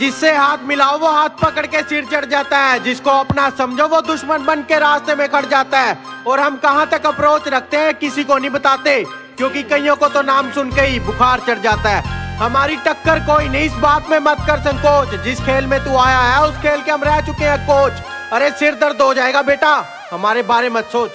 जिससे हाथ मिलाओ, वो हाथ पकड़ के सिर चढ़ जाता है। जिसको अपना समझो, वो दुश्मन बन के रास्ते में खड़ जाता है। और हम कहाँ तक अप्रोच रखते हैं, किसी को नहीं बताते। क्योंकि कईयों को तो नाम सुन के ही बुखार चढ़ जाता है। हमारी टक्कर कोई नहीं, इस बात में मत कर संकोच। जिस खेल में तू आया है, उस खेल के हम रह चुके हैं, कोच। अरे, सिर दर्द हो जाएगा, बेटा। हमारे बारे मत सोच।